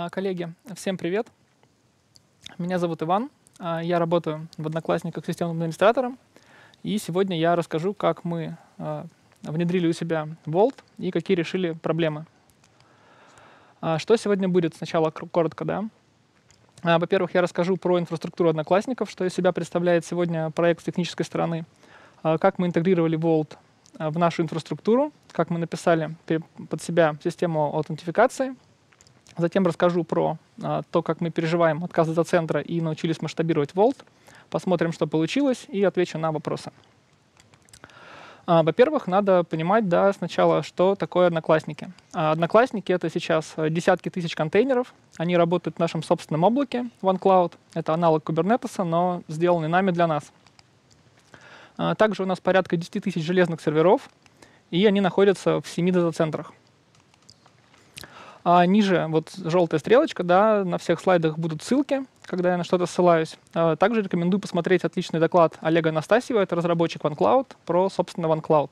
А, коллеги, всем привет. Меня зовут Иван. А, я работаю в Одноклассниках системным администратором. И сегодня я расскажу, как мы а, внедрили у себя Volt и какие решили проблемы. Что сегодня будет? Сначала коротко, да. Во-первых, я расскажу про инфраструктуру Одноклассников, что из себя представляет сегодня проект с технической стороны, как мы интегрировали Volt в нашу инфраструктуру, как мы написали под себя систему аутентификации — Затем расскажу про а, то, как мы переживаем отказ дата-центра и научились масштабировать Volt. Посмотрим, что получилось, и отвечу на вопросы. А, во-первых, надо понимать да, сначала, что такое Одноклассники. А, одноклассники — это сейчас десятки тысяч контейнеров. Они работают в нашем собственном облаке OneCloud. Это аналог Kubernetes, но сделанный нами для нас. А, также у нас порядка 10 тысяч железных серверов, и они находятся в 7 дата-центрах. А ниже вот желтая стрелочка, да, на всех слайдах будут ссылки, когда я на что-то ссылаюсь. А также рекомендую посмотреть отличный доклад Олега Анастасьева, это разработчик OneCloud, про, собственно, OneCloud.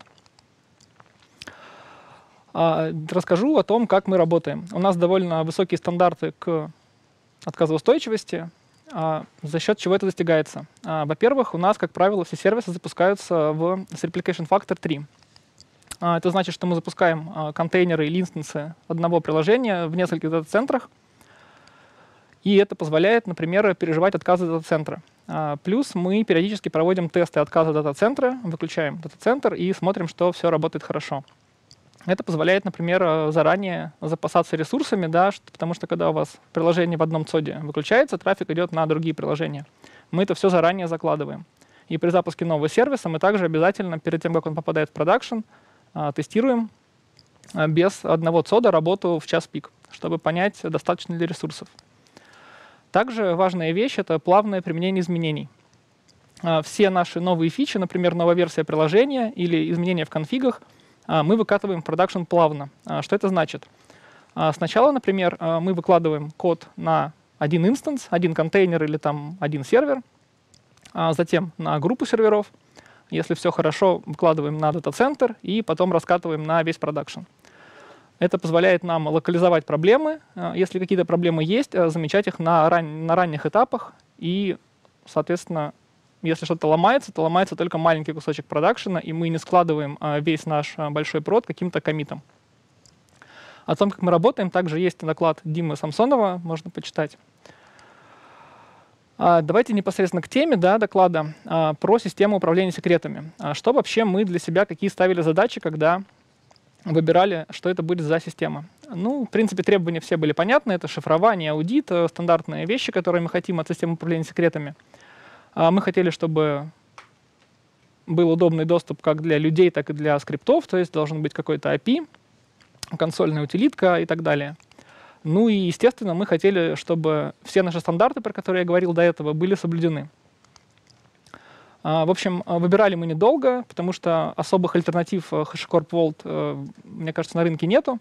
А, расскажу о том, как мы работаем. У нас довольно высокие стандарты к отказоустойчивости, а, за счет чего это достигается. Во-первых, у нас, как правило, все сервисы запускаются в с Replication Factor 3. А, это значит, что мы запускаем а, контейнеры или инстансы одного приложения в нескольких дата-центрах. И это позволяет, например, переживать отказы дата-центра. А, плюс мы периодически проводим тесты отказа дата-центра, выключаем дата-центр и смотрим, что все работает хорошо. Это позволяет, например, заранее запасаться ресурсами, да, потому что когда у вас приложение в одном цоде выключается, трафик идет на другие приложения. Мы это все заранее закладываем. И при запуске нового сервиса мы также обязательно, перед тем, как он попадает в продакшн, тестируем а, без одного ЦОДа работу в час пик, чтобы понять, достаточно ли ресурсов. Также важная вещь — это плавное применение изменений. А, все наши новые фичи, например, новая версия приложения или изменения в конфигах, мы выкатываем в продакшн плавно. Что это значит? Сначала, например, мы выкладываем код на один инстанс, один контейнер или там один сервер, затем на группу серверов — если все хорошо, выкладываем на дата-центр и потом раскатываем на весь продакшн. Это позволяет нам локализовать проблемы. Э, если какие-то проблемы есть, э, замечать их на, ран на ранних этапах. И, соответственно, если что-то ломается, то ломается только маленький кусочек продакшена, и мы не складываем э, весь наш большой прод каким-то комитом. О том, как мы работаем, также есть доклад Димы Самсонова, можно почитать. А, давайте непосредственно к теме да, доклада а, про систему управления секретами. А, что вообще мы для себя, какие ставили задачи, когда выбирали, что это будет за система? Ну, в принципе, требования все были понятны. Это шифрование, аудит, э, стандартные вещи, которые мы хотим от системы управления секретами. Мы хотели, чтобы был удобный доступ как для людей, так и для скриптов, то есть должен быть какой-то API, консольная утилитка и так далее. Ну и, естественно, мы хотели, чтобы все наши стандарты, про которые я говорил до этого, были соблюдены. А, в общем, выбирали мы недолго, потому что особых альтернатив э, HashiCorp Vault, э, мне кажется, на рынке нету.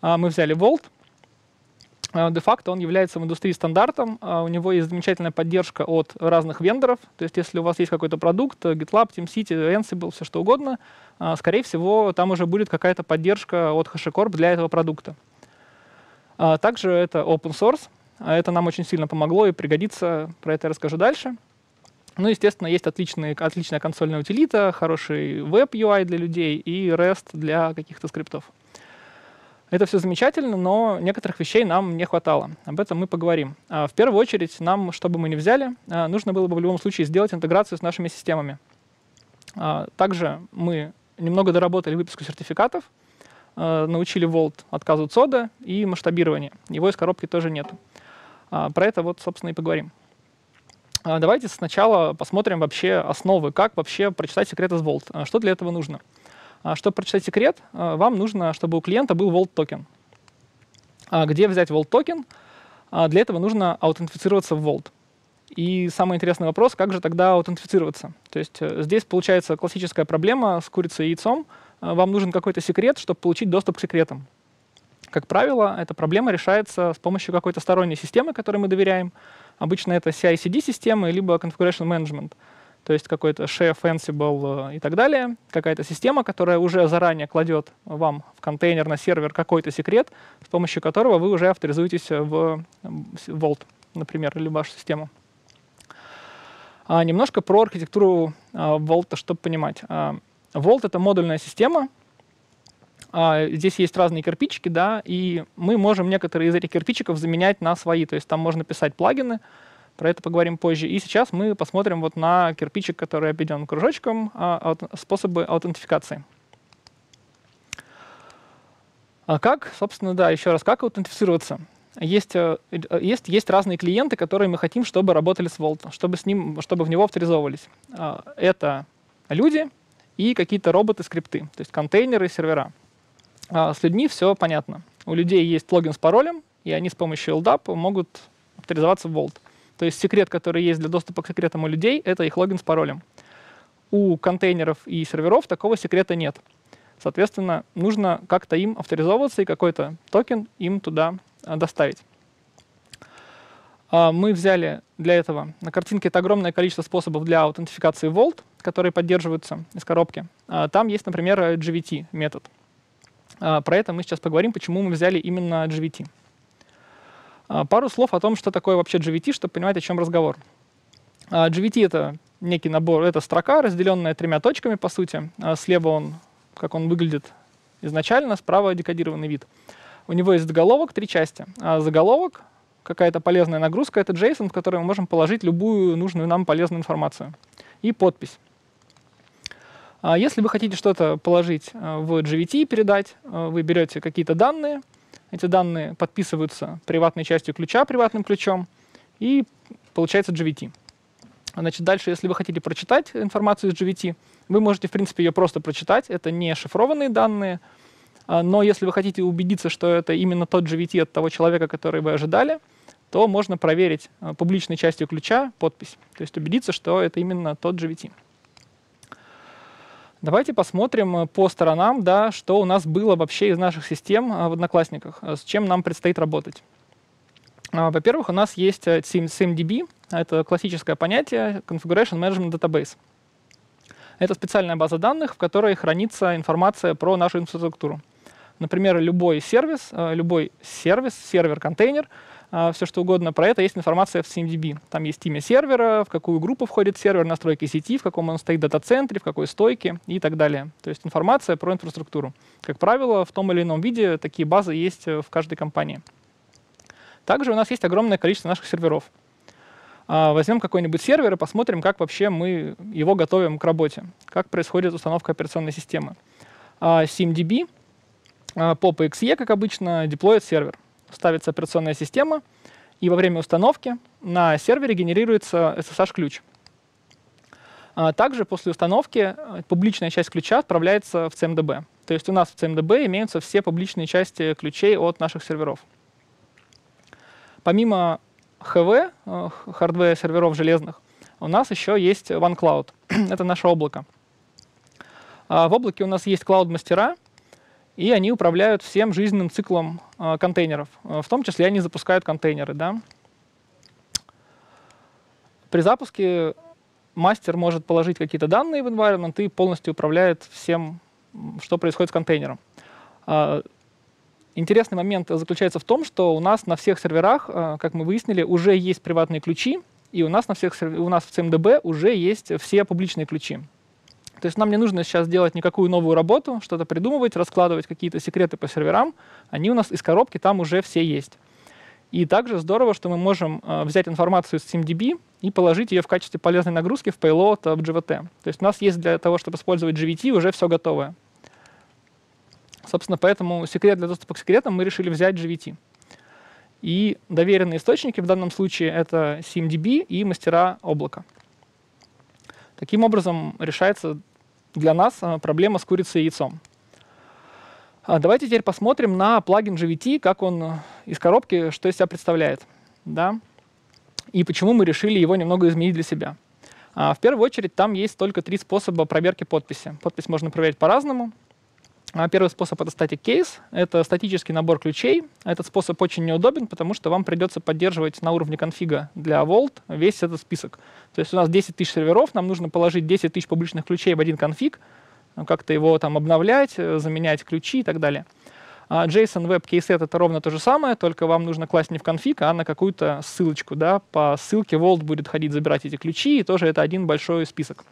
А, мы взяли Vault. А, де-факто он является в индустрии стандартом. У него есть замечательная поддержка от разных вендоров. То есть если у вас есть какой-то продукт, GitLab, TeamCity, Ansible, все что угодно, скорее всего, там уже будет какая-то поддержка от HashiCorp для этого продукта. А также это open source. А это нам очень сильно помогло и пригодится. Про это я расскажу дальше. Ну, естественно, есть отличный, отличная консольная утилита, хороший веб-UI для людей и REST для каких-то скриптов. Это все замечательно, но некоторых вещей нам не хватало. Об этом мы поговорим. А в первую очередь, нам, чтобы мы не взяли, нужно было бы в любом случае сделать интеграцию с нашими системами. Также мы немного доработали выпуск сертификатов, научили Vault отказу ЦОДа и масштабирование. Его из коробки тоже нет. А, про это вот, собственно, и поговорим. А, давайте сначала посмотрим вообще основы, как вообще прочитать секрет из Vault. А, что для этого нужно? Чтобы прочитать секрет, вам нужно, чтобы у клиента был Vault токен. Где взять Vault токен? Для этого нужно аутентифицироваться в Vault. И самый интересный вопрос, как же тогда аутентифицироваться? То есть э, здесь получается классическая проблема с курицей и яйцом — вам нужен какой-то секрет, чтобы получить доступ к секретам. Как правило, эта проблема решается с помощью какой-то сторонней системы, которой мы доверяем. Обычно это CI-CD-системы, либо Configuration Management. то есть какой-то share Ansible э, и так далее, какая-то система, которая уже заранее кладет вам в контейнер на сервер какой-то секрет, с помощью которого вы уже авторизуетесь в Vault, например, или вашу систему. А немножко про архитектуру а, Vault, чтобы понимать. Vault — это модульная система, а, здесь есть разные кирпичики, да, и мы можем некоторые из этих кирпичиков заменять на свои, то есть там можно писать плагины, про это поговорим позже. И сейчас мы посмотрим вот на кирпичик, который обведен кружочком, а, способы аутентификации. А как, собственно, да, еще раз, как аутентифицироваться? Есть, э, есть, есть разные клиенты, которые мы хотим, чтобы работали с Vault, чтобы, с ним, чтобы в него авторизовывались. А, это люди и какие-то роботы, скрипты, то есть контейнеры, сервера. с людьми все понятно. У людей есть логин с паролем, и они с помощью LDAP могут авторизоваться в Vault. То есть секрет, который есть для доступа к секретам у людей, это их логин с паролем. У контейнеров и серверов такого секрета нет. Соответственно, нужно как-то им авторизовываться и какой-то токен им туда а, доставить. А, мы взяли для этого на картинке это огромное количество способов для аутентификации Vault, которые поддерживаются из коробки. А, там есть, например, GVT метод. Про это мы сейчас поговорим, почему мы взяли именно GVT. А, пару слов о том, что такое вообще GVT, чтобы понимать, о чем разговор. А, GVT — это некий набор, это строка, разделенная тремя точками, по сути. А, слева он, как он выглядит изначально, справа декодированный вид. У него есть заголовок, три части. Заголовок, какая-то полезная нагрузка — это JSON, в который мы можем положить любую нужную нам полезную информацию. И подпись. Если вы хотите что-то положить в GVT и передать, вы берете какие-то данные — эти данные подписываются приватной частью ключа, приватным ключом, и получается GVT. Значит, дальше, если вы хотите прочитать информацию из GVT, вы можете, в принципе, ее просто прочитать. Это не шифрованные данные, а, но если вы хотите убедиться, что это именно тот GVT от того человека, который вы ожидали, то можно проверить а, публичной частью ключа подпись, то есть убедиться, что это именно тот GVT. Давайте посмотрим э, по сторонам, да, что у нас было вообще из наших систем э, в Одноклассниках, э, с чем нам предстоит работать. А, во-первых, у нас есть SIMDB, это классическое понятие Configuration Management Database. Это специальная база данных, в которой хранится информация про нашу инфраструктуру. Например, любой сервис, любой сервис, сервер-контейнер — все что угодно. Про это есть информация в CMDB. Там есть имя сервера, в какую группу входит сервер, настройки сети, в каком он стоит дата-центре, в какой стойке и так далее. То есть информация про инфраструктуру. Как правило, в том или ином виде такие базы есть э, в каждой компании. Также у нас есть огромное количество наших серверов. А, возьмем какой-нибудь сервер и посмотрим, как вообще мы его готовим к работе, как происходит установка операционной системы. CMDB а, по PXE, как обычно, деплоит сервер ставится операционная система, и во время установки на сервере генерируется SSH-ключ. А также после установки э, публичная часть ключа отправляется в CMDB. То есть у нас в CMDB имеются все публичные части ключей от наших серверов. Помимо э, хардвера серверов железных, у нас еще есть OneCloud. Это наше облако. А в облаке у нас есть клауд-мастера, и они управляют всем жизненным циклом э, контейнеров. Э, в том числе они запускают контейнеры. Да? При запуске мастер может положить какие-то данные в environment и полностью управляет всем, что происходит с контейнером. Э, интересный момент заключается в том, что у нас на всех серверах, э, как мы выяснили, уже есть приватные ключи, и у нас, на всех, у нас в CMDB уже есть все публичные ключи. То есть нам не нужно сейчас делать никакую новую работу, что-то придумывать, раскладывать какие-то секреты по серверам. Они у нас из коробки там уже все есть. И также здорово, что мы можем э, взять информацию из SIMDB и положить ее в качестве полезной нагрузки в payload в GVT. То есть у нас есть для того, чтобы использовать GVT, уже все готовое. Собственно, поэтому секрет для доступа к секретам мы решили взять GVT. И доверенные источники в данном случае это SIMDB и мастера облака. Таким образом решается для нас а, проблема с курицей и яйцом. А, давайте теперь посмотрим на плагин GVT, как он э, из коробки, что из себя представляет. Да? И почему мы решили его немного изменить для себя. А, в первую очередь там есть только три способа проверки подписи. Подпись можно проверить по-разному. А, первый способ — это static case. Это статический набор ключей. Этот способ очень неудобен, потому что вам придется поддерживать на уровне конфига для Vault весь этот список. То есть у нас 10 тысяч серверов, нам нужно положить 10 тысяч публичных ключей в один конфиг, ну, как-то его там обновлять, э, заменять ключи и так далее. А JSON Web KeySet — это ровно то же самое, только вам нужно класть не в конфиг, а на какую-то ссылочку. Да? По ссылке Vault будет ходить забирать эти ключи, и тоже это один большой список.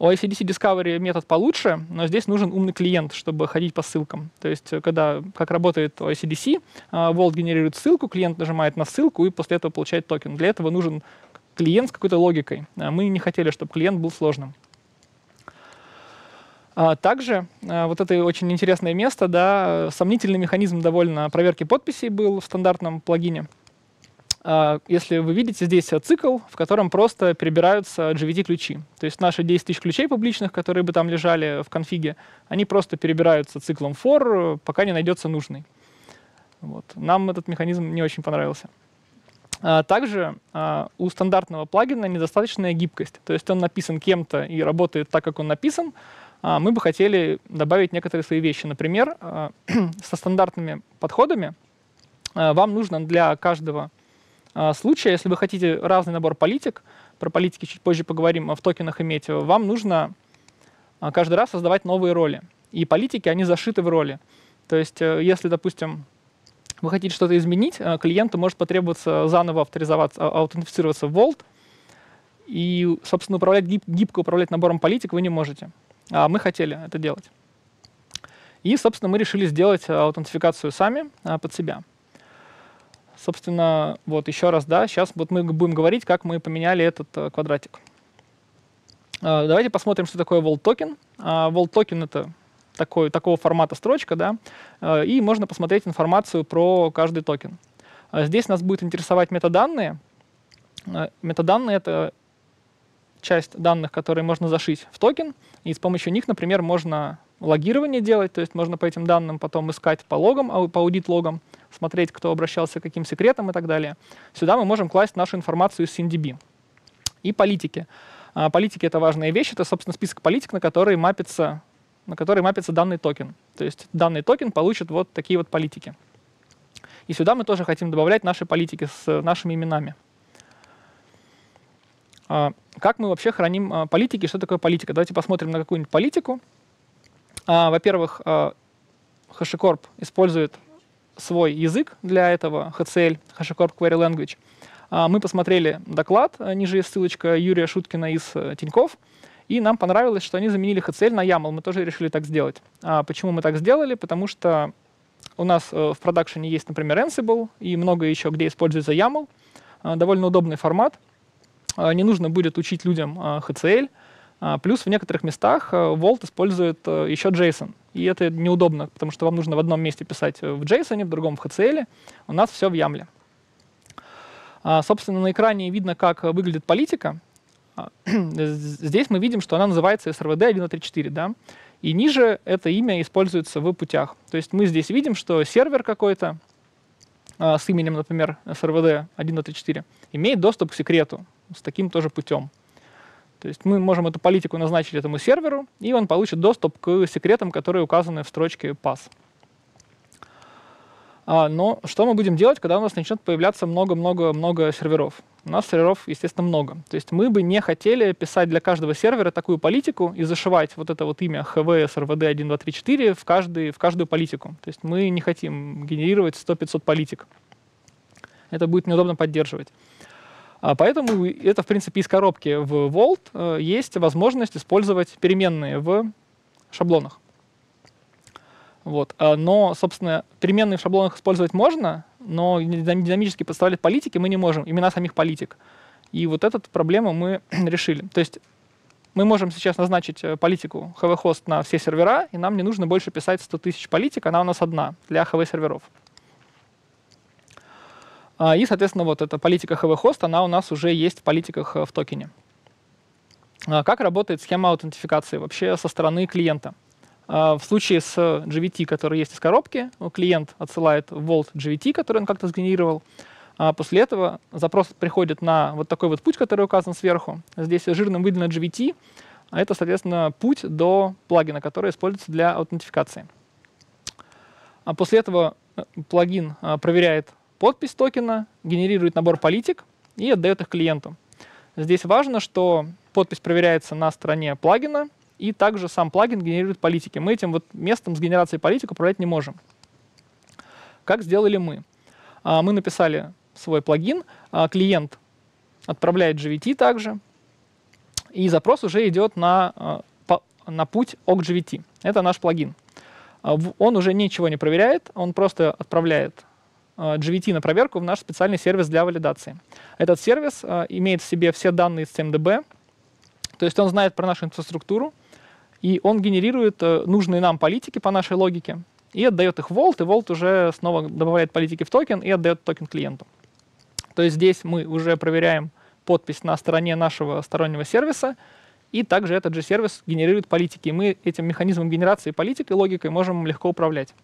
У ICDC Discovery метод получше, но здесь нужен умный клиент, чтобы ходить по ссылкам. То есть, э, когда, как работает ICDC, а, Vault генерирует ссылку, клиент нажимает на ссылку и после этого получает токен. Для этого нужен клиент с какой-то логикой. А мы не хотели, чтобы клиент был сложным. А, также вот это очень интересное место, да, сомнительный механизм довольно проверки подписей был в стандартном плагине. А, если вы видите, здесь цикл, в котором просто перебираются GVT-ключи. То есть наши 10 тысяч ключей публичных, которые бы там лежали в конфиге, они просто перебираются циклом for, пока не найдется нужный. Вот. Нам этот механизм не очень понравился. А, также а, у стандартного плагина недостаточная гибкость. То есть он написан кем-то и работает так, как он написан. Мы бы хотели добавить некоторые свои вещи. Например, со стандартными подходами вам нужно для каждого случая, если вы хотите разный набор политик, про политики чуть позже поговорим, а в токенах иметь, вам нужно а, каждый раз создавать новые роли. И политики, они зашиты в роли. То есть, э, если, допустим, вы хотите что-то изменить, клиенту может потребоваться заново авторизоваться, аутентифицироваться в Vault, и, собственно, управлять, гибко управлять набором политик вы не можете. А мы хотели это делать. И, собственно, мы решили сделать аутентификацию сами под себя. Собственно, вот еще раз, да, сейчас вот мы будем говорить, как мы поменяли этот э, квадратик. Э, давайте посмотрим, что такое Vault токен. Э, токен это такой, такого формата строчка, да, э, и можно посмотреть информацию про каждый токен. Э, здесь нас будет интересовать метаданные. Э, метаданные — это часть данных, которые можно зашить в токен, и с помощью них, например, можно логирование делать, то есть можно по этим данным потом искать по логам, по аудит-логам, смотреть, кто обращался к каким секретам и так далее. Сюда мы можем класть нашу информацию из CMDB. И политики. А, политики — это важная вещь, это, собственно, список политик, на которые мапится, на которые мапится данный токен. То есть данный токен получит вот такие вот политики. И сюда мы тоже хотим добавлять наши политики с нашими именами. А, как мы вообще храним а, политики? Что такое политика? Давайте посмотрим на какую-нибудь политику. А, во-первых, HashiCorp использует свой язык для этого, HCL, HashiCorp Query Language. А, мы посмотрели доклад, ниже есть ссылочка Юрия Шуткина из э, Тиньков, и нам понравилось, что они заменили HCL на YAML. Мы тоже решили так сделать. А почему мы так сделали? Потому что у нас э, в продакшене есть, например, Ansible и много еще, где используется YAML. Довольно удобный формат. Не нужно будет учить людям HCL. А, плюс в некоторых местах э, использует э, еще JSON. И это неудобно, потому что вам нужно в одном месте писать в JSON, в другом в HCL. У нас все в YAML. А, собственно, на экране видно, как выглядит политика. А, здесь мы видим, что она называется SRVD 1.3.4. Да? И ниже это имя используется в путях. То есть мы здесь видим, что сервер какой-то с именем, например, SRVD 1.3.4 имеет доступ к секрету с таким тоже путем. То есть мы можем эту политику назначить этому серверу, и он получит доступ к секретам, которые указаны в строчке pass. А, но что мы будем делать, когда у нас начнет появляться много-много-много серверов? У нас серверов, естественно, много. То есть мы бы не хотели писать для каждого сервера такую политику и зашивать вот это вот имя hv srvd 1, 2, 3, 4 в, каждый, в каждую политику. То есть мы не хотим генерировать 100-500 политик. Это будет неудобно поддерживать. А поэтому это, в принципе, из коробки в Vault э, есть возможность использовать переменные в шаблонах. Вот. А, но, собственно, переменные в шаблонах использовать можно, но динамически подставлять политики мы не можем, имена самих политик. И вот эту проблему мы решили. То есть мы можем сейчас назначить э, политику HV-хост на все сервера, и нам не нужно больше писать 100 тысяч политик, она у нас одна для HV-серверов. А, и, соответственно, вот эта политика HV-хост, она у нас уже есть в политиках э, в токене. А, как работает схема аутентификации вообще со стороны клиента? А, в случае с GVT, который есть из коробки, клиент отсылает в Vault GVT, который он как-то сгенерировал. После этого запрос приходит на вот такой вот путь, который указан сверху. Здесь жирным выделено GVT. Это, соответственно, путь до плагина, который используется для аутентификации. После этого э, плагин а, проверяет подпись токена, генерирует набор политик и отдает их клиенту. Здесь важно, что подпись проверяется на стороне плагина, и также сам плагин генерирует политики. Мы этим вот местом с генерацией политик управлять не можем. Как сделали мы? А, мы написали свой плагин, а, клиент отправляет GVT также, и запрос уже идет на, а, на путь OGVT. Это наш плагин. Он уже ничего не проверяет, он просто отправляет JWT на проверку в наш специальный сервис для валидации. Этот сервис имеет в себе все данные из CMDB, то есть он знает про нашу инфраструктуру, и он генерирует э, нужные нам политики по нашей логике и отдает их в Vault, и Vault уже снова добавляет политики в токен и отдает токен клиенту. То есть здесь мы уже проверяем подпись на стороне нашего стороннего сервиса, и также этот же сервис генерирует политики. И мы этим механизмом генерации политик и логикой можем легко управлять.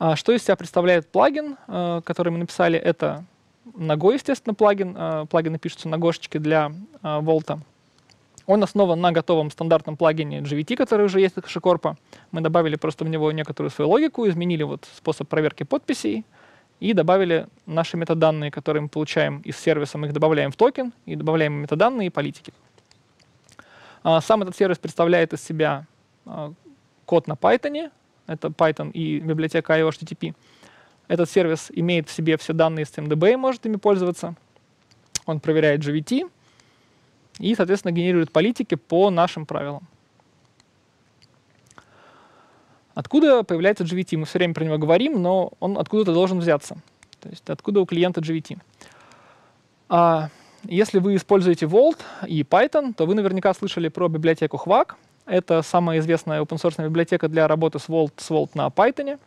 А что из себя представляет плагин, э, который мы написали? Это Nago, естественно, плагин. Э, плагины пишутся на гошечке для Волта. Он основан на готовом стандартном плагине GVT, который уже есть от HashiCorp. Мы добавили просто в него некоторую свою логику, изменили вот способ проверки подписей и добавили наши метаданные, которые мы получаем из сервиса, мы их добавляем в токен и добавляем метаданные и политики. А, сам этот сервис представляет из себя код на Python, это Python и библиотека IO Этот сервис имеет в себе все данные из CMDB и может ими пользоваться. Он проверяет GVT, и, соответственно, генерирует политики по нашим правилам. Откуда появляется GVT? Мы все время про него говорим, но он откуда-то должен взяться. То есть откуда у клиента GVT? А если вы используете Vault и Python, то вы наверняка слышали про библиотеку Hvak. Это самая известная open-source библиотека для работы с Vault, с Vault на Python.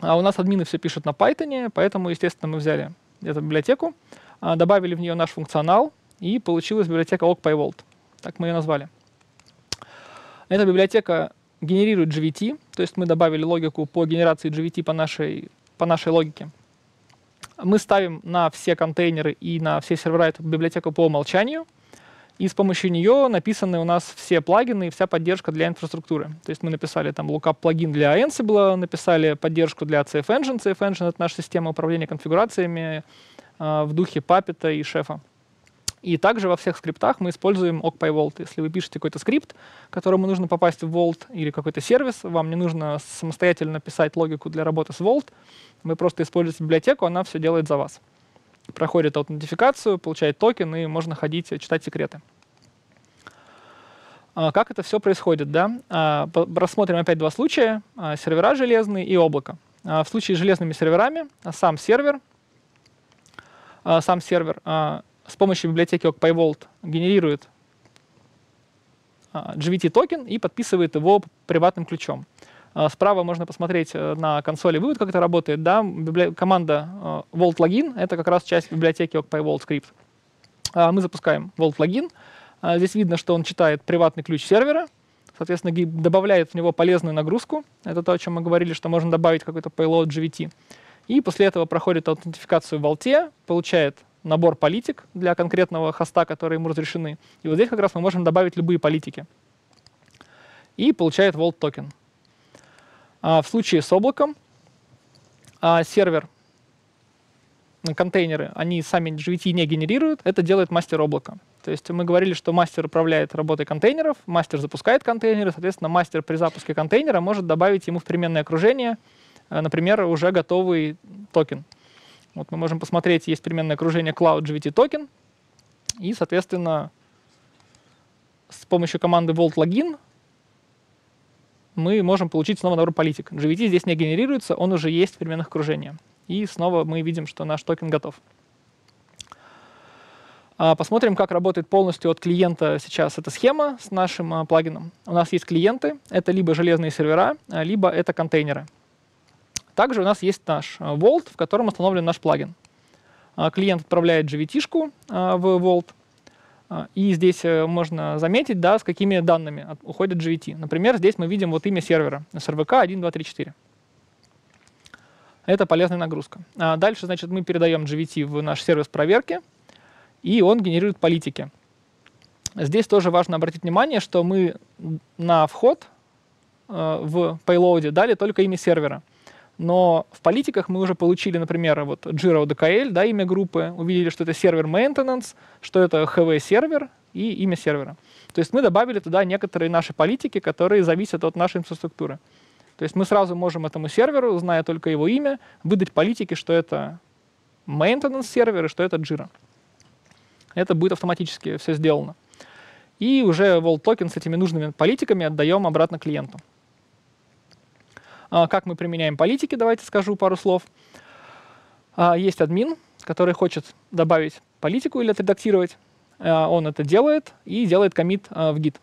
А у нас админы все пишут на Python, поэтому, естественно, мы взяли эту библиотеку, а, добавили в нее наш функционал, и получилась библиотека OCPyVault. Так мы ее назвали. Эта библиотека генерирует GVT, то есть мы добавили логику по генерации GVT по нашей, по нашей логике. Мы ставим на все контейнеры и на все сервера эту библиотеку по умолчанию, и с помощью нее написаны у нас все плагины и вся поддержка для инфраструктуры. То есть мы написали там lookup плагин для Ansible, написали поддержку для CF Engine. CF Engine — это наша система управления конфигурациями э, в духе Puppet и шефа. И также во всех скриптах мы используем OCPyVault. Если вы пишете какой-то скрипт, которому нужно попасть в Vault или какой-то сервис, вам не нужно самостоятельно писать логику для работы с Vault, вы просто используете библиотеку, она все делает за вас. Проходит аутентификацию, получает токен, и можно ходить читать секреты. А, как это все происходит? Да? А, рассмотрим опять два случая. А, сервера железные и облако. В случае с железными серверами сам сервер, сам сервер с помощью библиотеки OCPyVault генерирует а, JWT-токен и подписывает его приватным ключом. А, справа можно посмотреть э, на консоли вывод, как это работает. Да? Команда э, Vault Login — это как раз часть библиотеки OCPyVault Script. А, мы запускаем Vault Login. Здесь видно, что он читает приватный ключ сервера, соответственно, добавляет в него полезную нагрузку. Это то, о чем мы говорили, что можно добавить какой-то payload GVT. И после этого проходит аутентификацию в Vault, получает набор политик для конкретного хоста, которые ему разрешены. И вот здесь как раз мы можем добавить любые политики. И получает Vault-токен. А в случае с облаком а сервер, контейнеры, они сами GVT не генерируют, это делает мастер облака. То есть мы говорили, что мастер управляет работой контейнеров, мастер запускает контейнеры, соответственно, мастер при запуске контейнера может добавить ему в переменные окружения, э, например, уже готовый токен. Вот мы можем посмотреть, есть переменное окружение Cloud GVT токен, и, соответственно, с помощью команды Vault Login мы можем получить снова набор политик. GVT здесь не генерируется, он уже есть в переменных окружения. И снова мы видим, что наш токен готов. А, посмотрим, как работает полностью от клиента сейчас эта схема с нашим а, плагином. У нас есть клиенты, это либо железные сервера, а, либо это контейнеры. Также у нас есть наш Vault, в котором установлен наш плагин. Клиент отправляет GVT-шку в Vault, и здесь э, можно заметить, да, с какими данными уходит GVT. Например, здесь мы видим вот имя сервера SRVK 1234. Это полезная нагрузка. Дальше, значит, мы передаем GVT в наш сервис проверки, и он генерирует политики. Здесь тоже важно обратить внимание, что мы на вход э, в payload дали только имя сервера. Но в политиках мы уже получили, например, вот Jira ODKL, да, имя группы, увидели, что это сервер maintenance, что это HV сервер и имя сервера. То есть мы добавили туда некоторые наши политики, которые зависят от нашей инфраструктуры. То есть мы сразу можем этому серверу, зная только его имя, выдать политики, что это maintenance сервер и что это Jira. Это будет автоматически все сделано. И уже Vault токен с этими нужными политиками отдаем обратно клиенту. А, как мы применяем политики, давайте скажу пару слов. А, есть админ, который хочет добавить политику или отредактировать. А, он это делает и делает комит в Git.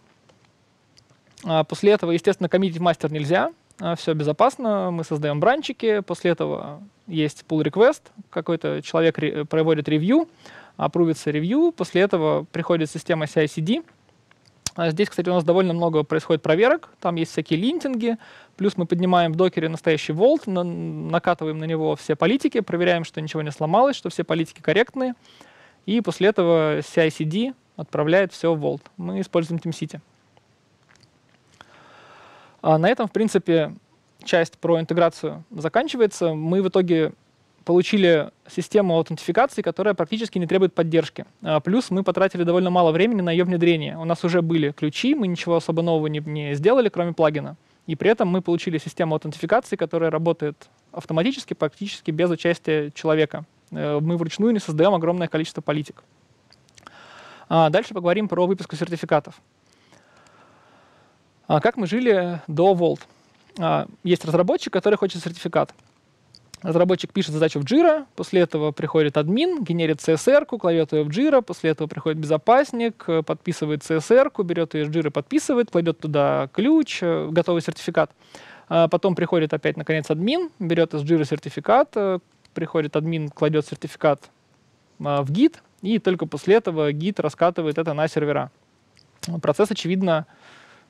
После этого, естественно, коммитить мастер нельзя, все безопасно, мы создаем бранчики, после этого есть pull request, какой-то человек проводит ревью, опрувится ревью, после этого приходит система CI-CD, здесь, кстати, у нас довольно много происходит проверок. Там есть всякие линтинги. Плюс мы поднимаем в докере настоящий волт, на, накатываем на него все политики, проверяем, что ничего не сломалось, что все политики корректные. И после этого CI-CD отправляет все в волт. Мы используем TeamCity. А на этом, в принципе, часть про интеграцию заканчивается. Мы в итоге получили систему аутентификации, которая практически не требует поддержки. А, плюс мы потратили довольно мало времени на ее внедрение. У нас уже были ключи, мы ничего особо нового не, не сделали, кроме плагина. И при этом мы получили систему аутентификации, которая работает автоматически, практически без участия человека. Э, мы вручную не создаем огромное количество политик. А, дальше поговорим про выписку сертификатов. А, как мы жили до Vault? Есть разработчик, который хочет сертификат. Разработчик пишет задачу в Jira, после этого приходит админ, генерит CSR, кладет ее в Jira, после этого приходит безопасник, э, подписывает CSR, берет ее из Jira, подписывает, кладет туда ключ, э, готовый сертификат. А потом приходит опять, наконец, админ, берет из Jira сертификат, э, приходит админ, кладет сертификат а, в Git, и только после этого Git раскатывает это на сервера. Процесс, очевидно,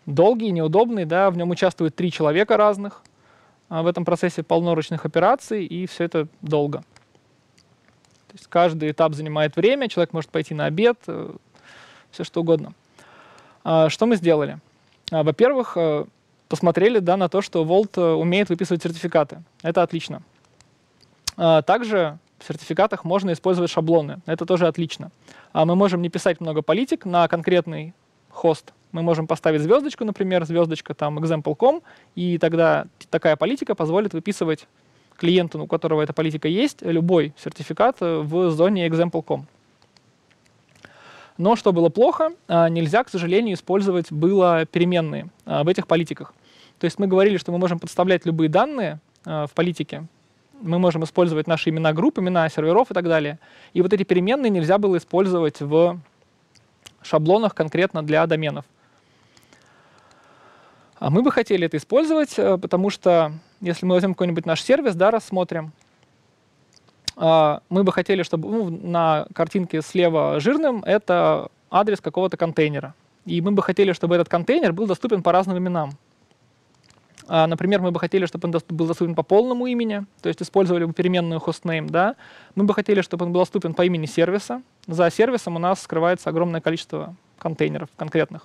долгий, неудобный, да, в нем участвуют три человека разных, в этом процессе полно ручных операций, и все это долго. То есть каждый этап занимает время, человек может пойти на обед, э, все что угодно. А что мы сделали? А, во-первых, э, посмотрели да, на то, что Volt э, умеет выписывать сертификаты. Это отлично. Также в сертификатах можно использовать шаблоны. Это тоже отлично. Мы можем не писать много политик на конкретный хост, мы можем поставить звездочку, например, звездочка там example.com, и тогда такая политика позволит выписывать клиенту, у которого эта политика есть, любой сертификат в зоне example.com. Но что было плохо, а, нельзя, к сожалению, использовать было переменные а, в этих политиках. То есть мы говорили, что мы можем подставлять любые данные а, в политике, мы можем использовать наши имена групп, имена серверов и так далее. И вот эти переменные нельзя было использовать в шаблонах конкретно для доменов. А мы бы хотели это использовать, э, потому что если мы возьмем какой-нибудь наш сервис, да, рассмотрим, а, мы бы хотели, чтобы ну, на картинке слева жирным это адрес какого-то контейнера. И мы бы хотели, чтобы этот контейнер был доступен по разным именам. А, например, мы бы хотели, чтобы он был доступен по полному имени, то есть использовали бы переменную hostname. Да? Мы бы хотели, чтобы он был доступен по имени сервиса. За сервисом у нас скрывается огромное количество контейнеров конкретных.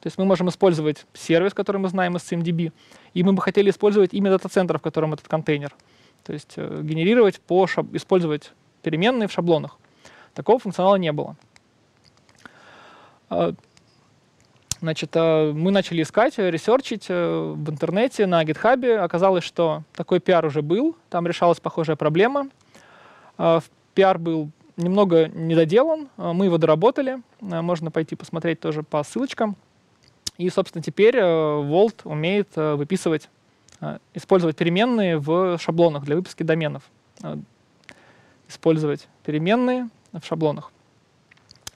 То есть мы можем использовать сервис, который мы знаем из CMDB, и мы бы хотели использовать имя дата-центра, в котором этот контейнер. То есть э, генерировать, по шаб... использовать переменные в шаблонах. Такого функционала не было. Значит, э, мы начали искать, ресерчить э, в интернете, на GitHub. Оказалось, что такой пиар уже был, там решалась похожая проблема. Пиар был немного недоделан, мы его доработали. Можно пойти посмотреть тоже по ссылочкам. И, собственно, теперь Vault э, умеет э, выписывать, э, использовать переменные в шаблонах для выписки доменов. Использовать переменные в шаблонах.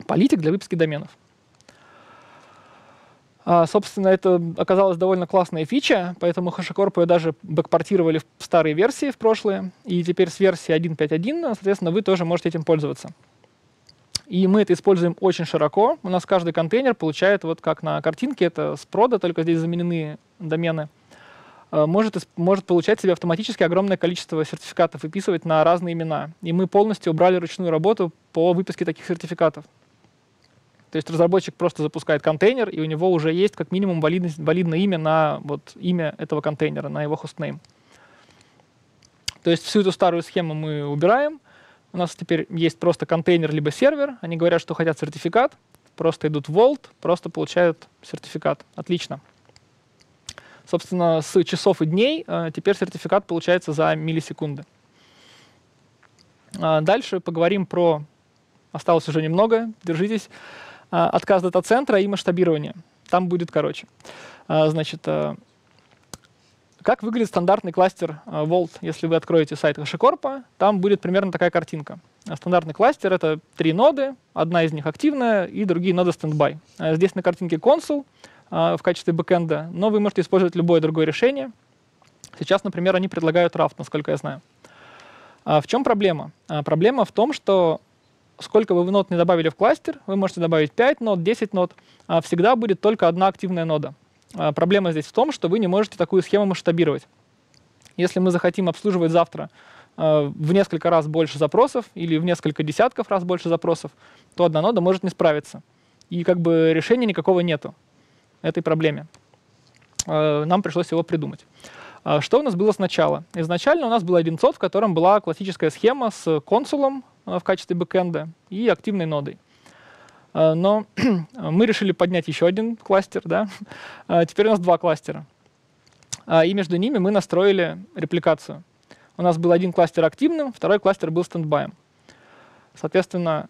Политик для выписки доменов. А, собственно, это оказалась довольно классная фича, поэтому HashiCorp ее даже бэкпортировали в старые версии, в прошлые, и теперь с версии 1.5.1, соответственно, вы тоже можете этим пользоваться. И мы это используем очень широко. У нас каждый контейнер получает, вот как на картинке, это с прода, только здесь заменены домены, э, может, может получать себе автоматически огромное количество сертификатов, выписывать на разные имена. И мы полностью убрали ручную работу по выписке таких сертификатов. То есть разработчик просто запускает контейнер, и у него уже есть как минимум валидность, валидное имя на вот, имя этого контейнера, на его хостнейм. То есть всю эту старую схему мы убираем. У нас теперь есть просто контейнер либо сервер. Они говорят, что хотят сертификат. Просто идут в Vault, просто получают сертификат. Отлично. Собственно, с часов и дней э, теперь сертификат получается за миллисекунды. А дальше поговорим про, осталось уже немного, держитесь, отказ дата-центра и масштабирование. Там будет короче. А, значит, э, как выглядит стандартный кластер Vault, если вы откроете сайт HashiCorp, там будет примерно такая картинка. Стандартный кластер — это три ноды, одна из них активная и другие ноды standby. Здесь на картинке консул в качестве бэкэнда, но вы можете использовать любое другое решение. Сейчас, например, они предлагают Raft, насколько я знаю. А в чем проблема? Проблема в том, что сколько вы нод не добавили в кластер, вы можете добавить 5 нод, 10 нод, всегда будет только одна активная нода. А, проблема здесь в том, что вы не можете такую схему масштабировать. Если мы захотим обслуживать завтра а, в несколько раз больше запросов или в несколько десятков раз больше запросов, то одна нода может не справиться. И как бы решения никакого нету этой проблеме. А, нам пришлось его придумать. Что у нас было сначала? Изначально у нас был один сот, в котором была классическая схема с консулом в качестве бэкэнда и активной нодой. А, но мы решили поднять еще один кластер, да. А, теперь у нас два кластера. И между ними мы настроили репликацию. У нас был один кластер активным, второй кластер был standby 'ем. Соответственно,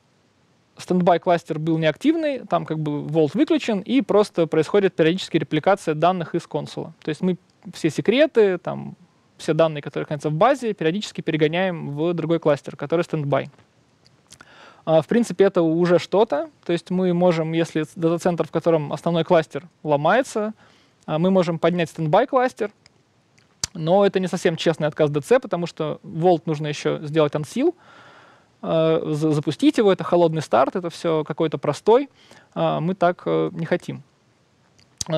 standby кластер был неактивный, там как бы Vault выключен, и просто происходит периодически репликация данных из консула. То есть мы все секреты, там, все данные, которые находятся в базе, периодически перегоняем в другой кластер, который standby. А, в принципе, это уже что-то. То есть мы можем, если дата-центр, в котором основной кластер ломается, а, мы можем поднять стендбай кластер, но это не совсем честный отказ DC, потому что Volt нужно еще сделать unseal, а, запустить его, это холодный старт, это все какой-то простой. Мы так э, не хотим.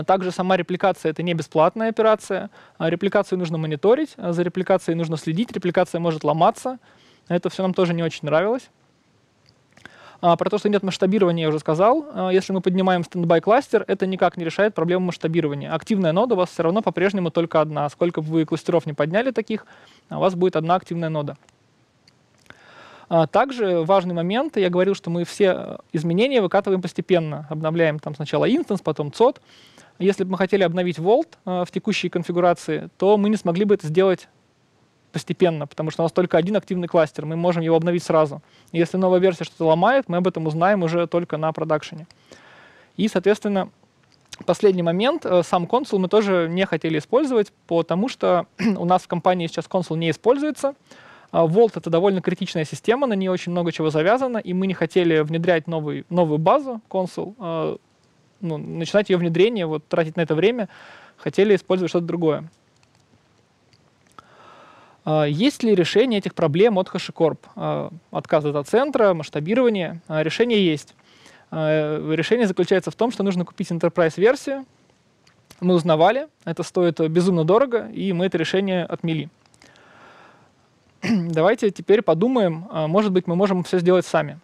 Также сама репликация — это не бесплатная операция. Репликацию нужно мониторить, за репликацией нужно следить, репликация может ломаться. Это все нам тоже не очень нравилось. А, про то, что нет масштабирования, я уже сказал. А, если мы поднимаем standby кластер, это никак не решает проблему масштабирования. Активная нода у вас все равно по-прежнему только одна. Сколько бы вы кластеров не подняли таких, у вас будет одна активная нода. А, также важный момент, я говорил, что мы все изменения выкатываем постепенно. Обновляем там сначала инстанс, потом цод. Если бы мы хотели обновить Vault в текущей конфигурации, то мы не смогли бы это сделать постепенно, потому что у нас только один активный кластер, мы можем его обновить сразу. если новая версия что-то ломает, мы об этом узнаем уже только на продакшене. И, соответственно, последний момент, э, сам консул мы тоже не хотели использовать, потому что у нас в компании сейчас консул не используется. А Vault — это довольно критичная система, на ней очень много чего завязано, и мы не хотели внедрять новый, новую базу консул, э, ну, начинать ее внедрение, вот, тратить на это время, хотели использовать что-то другое. А, есть ли решение этих проблем от HashiCorp? А, отказ дата-центра, масштабирование? А, решение есть. Решение заключается в том, что нужно купить Enterprise-версию. Мы узнавали, это стоит безумно дорого, и мы это решение отмели. Давайте теперь подумаем, может быть, мы можем все сделать сами.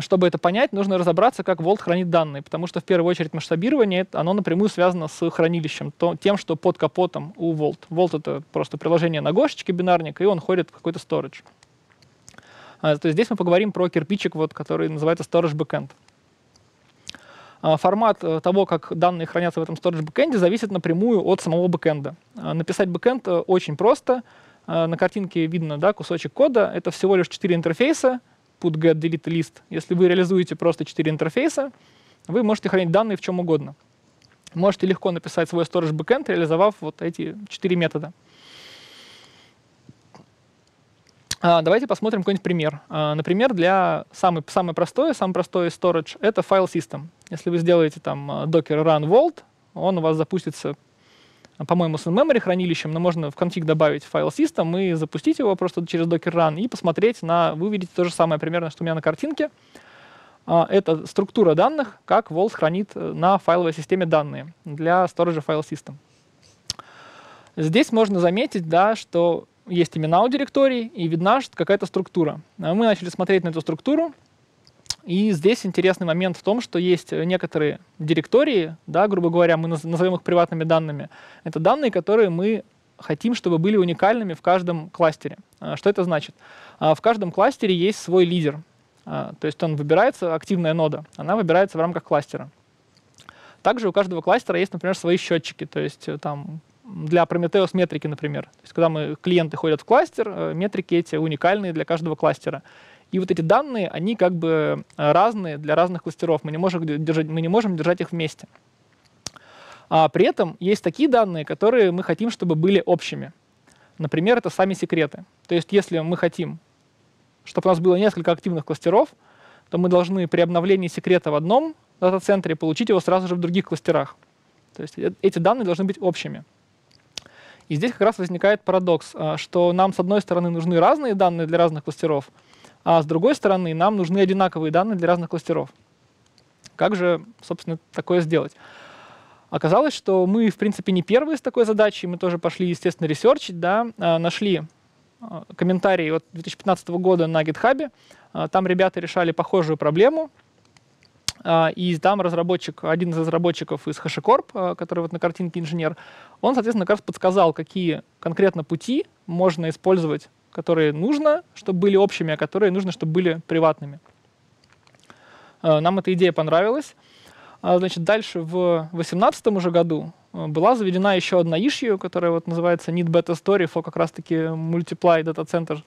Чтобы это понять, нужно разобраться, как Vault хранит данные, потому что в первую очередь масштабирование, оно напрямую связано с хранилищем, то, тем, что под капотом у Vault. Vault — это просто приложение на гошечке бинарник, и он ходит в какой-то storage. А, то есть здесь мы поговорим про кирпичик, вот, который называется storage backend. А, формат э, того, как данные хранятся в этом storage backend, зависит напрямую от самого бэкэнда. А, написать бэкэнд э, очень просто. А, на картинке видно да, кусочек кода. Это всего лишь четыре интерфейса — put, get, delete, list. Если вы реализуете просто 4 интерфейса, вы можете хранить данные в чем угодно. Можете легко написать свой storage backend, реализовав вот эти 4 метода. А, давайте посмотрим какой-нибудь пример. А, например, для самый, самый простой, самый простой storage — это file system. Если вы сделаете там docker run vault, он у вас запустится по-моему, с memory хранилищем, но можно в конфиг добавить файл system и запустить его просто через docker run и посмотреть на, вы видите то же самое примерно, что у меня на картинке. А, это структура данных, как Vault хранит э, на файловой системе данные для storage file system. Здесь можно заметить, да, что есть имена у директорий и видна какая-то структура. А мы начали смотреть на эту структуру. И здесь интересный момент в том, что есть некоторые директории, да, грубо говоря, мы назовем их приватными данными. Это данные, которые мы хотим, чтобы были уникальными в каждом кластере. А, что это значит? А, в каждом кластере есть свой лидер. А, то есть он выбирается, активная нода, она выбирается в рамках кластера. Также у каждого кластера есть, например, свои счетчики. То есть э, там для Prometheus метрики, например. То есть когда мы, клиенты ходят в кластер, э, метрики эти уникальные для каждого кластера. И вот эти данные, они как бы э, разные для разных кластеров. Мы не можем держать, мы не можем держать их вместе. А при этом есть такие данные, которые мы хотим, чтобы были общими. Например, это сами секреты. То есть если мы хотим, чтобы у нас было несколько активных кластеров, то мы должны при обновлении секрета в одном дата-центре получить его сразу же в других кластерах. То есть э, эти данные должны быть общими. И здесь как раз возникает парадокс, а, что нам, с одной стороны, нужны разные данные для разных кластеров, а с другой стороны, нам нужны одинаковые данные для разных кластеров. Как же, собственно, такое сделать? Оказалось, что мы, в принципе, не первые с такой задачей, мы тоже пошли, естественно, ресерчить, да, а, нашли а, комментарии от 2015 года на GitHub, а, там ребята решали похожую проблему, и там разработчик, один из разработчиков из HashiCorp, который вот на картинке инженер, он, соответственно, как раз подсказал, какие конкретно пути можно использовать которые нужно, чтобы были общими, а которые нужно, чтобы были приватными. Э, нам эта идея понравилась. А, значит, дальше в 2018 уже году э, была заведена еще одна issue, которая вот называется Need Beta Story for как раз-таки Multiply Data Center.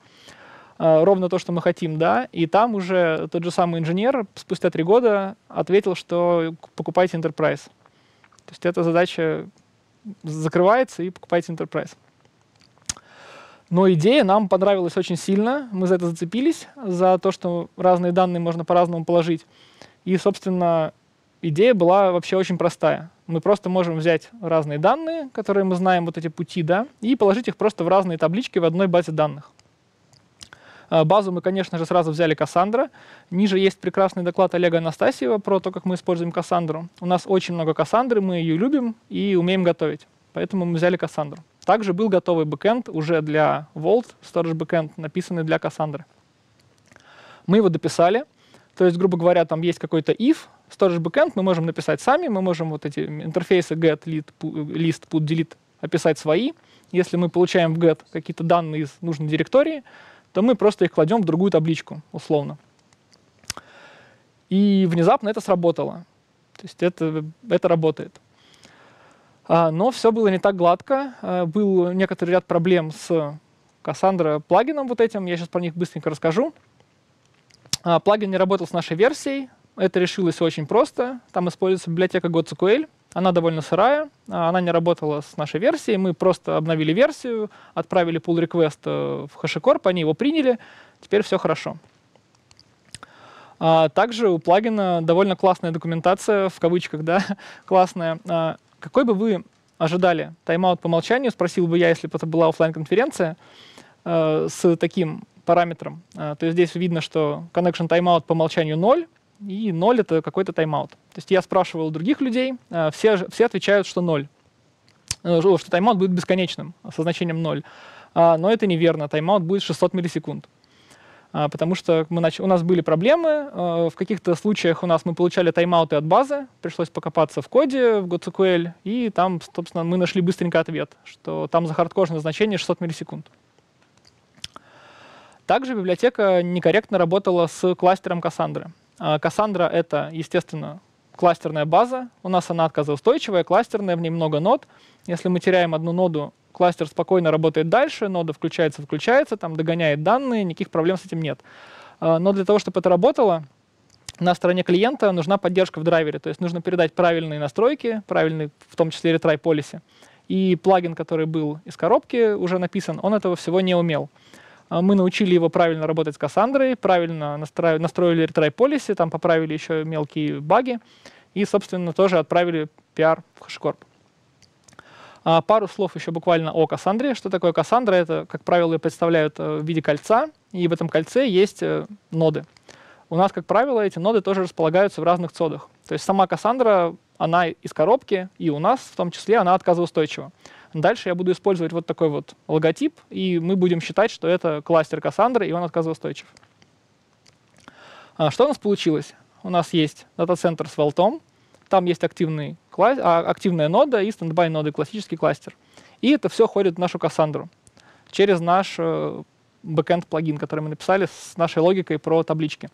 Э, ровно то, что мы хотим, да. И там уже тот же самый инженер спустя три года ответил, что покупайте Enterprise. То есть эта задача закрывается и покупайте Enterprise. Но идея нам понравилась очень сильно, мы за это зацепились, за то, что разные данные можно по-разному положить. И, собственно, идея была вообще очень простая. Мы просто можем взять разные данные, которые мы знаем, вот эти пути, да, и положить их просто в разные таблички в одной базе данных. А, базу мы, конечно же, сразу взяли Cassandra. Ниже есть прекрасный доклад Олега Анастасьева про то, как мы используем Cassandra. У нас очень много Cassandra, мы ее любим и умеем готовить. Поэтому мы взяли Cassandra. Также был готовый бэкэнд уже для Vault, Storage Backend, написанный для Cassandra. Мы его дописали. То есть, грубо говоря, там есть какой-то if, Storage Backend мы можем написать сами, мы можем вот эти интерфейсы get, lead, list, put, delete описать свои. Если мы получаем в get какие-то данные из нужной директории, то мы просто их кладем в другую табличку, условно. И внезапно это сработало. То есть это, это работает. А, но все было не так гладко. А, был некоторый ряд проблем с Cassandra плагином вот этим. Я сейчас про них быстренько расскажу. А, плагин не работал с нашей версией. Это решилось очень просто. Там используется библиотека GoSQL. Она довольно сырая, она не работала с нашей версией. Мы просто обновили версию, отправили pull request э, в HashiCorp, они его приняли. Теперь все хорошо. также у плагина довольно классная документация, в кавычках, да, классная. Какой бы вы ожидали тайм-аут по умолчанию, спросил бы я, если бы это была офлайн конференция э, с таким параметром. Э, то есть здесь видно, что connection timeout по умолчанию 0, и 0 — это какой-то тайм-аут. То есть я спрашивал других людей, э, все, все отвечают, что 0. Э, что тайм-аут будет бесконечным, со значением 0. Э, но это неверно, тайм-аут будет 600 миллисекунд. А, потому что мы нач... у нас были проблемы, а, в каких-то случаях у нас мы получали тайм-ауты от базы, пришлось покопаться в коде в GoSQL, и там, собственно, мы нашли быстренько ответ, что там за хардкодное значение 600 миллисекунд. Также библиотека некорректно работала с кластером Cassandra. А, Cassandra — это, естественно, кластерная база. У нас она отказоустойчивая, кластерная, в ней много нод. Если мы теряем одну ноду, кластер спокойно работает дальше, нода включается, выключается, там догоняет данные, никаких проблем с этим нет. А, но для того, чтобы это работало, на стороне клиента нужна поддержка в драйвере, то есть нужно передать правильные настройки, правильный, в том числе retry policy. И плагин, который был из коробки уже написан, он этого всего не умел. А, мы научили его правильно работать с Кассандрой, правильно настроили, настроили policy, там поправили еще мелкие баги и, собственно, тоже отправили PR в HashiCorp. А, пару слов еще буквально о Кассандре. Что такое Кассандра? Это, как правило, ее представляют э, в виде кольца, и в этом кольце есть э, ноды. У нас, как правило, эти ноды тоже располагаются в разных цодах. То есть сама Кассандра, она из коробки, и у нас в том числе она отказоустойчива. Дальше я буду использовать вот такой вот логотип, и мы будем считать, что это кластер Кассандры, и он отказоустойчив. А, что у нас получилось? У нас есть дата-центр с волтом, там есть активный, а, активная нода и стендбай ноды, классический кластер. И это все ходит в нашу Кассандру через наш э, backend плагин, который мы написали с нашей логикой про таблички.